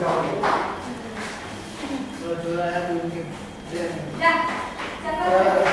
rồi rồi.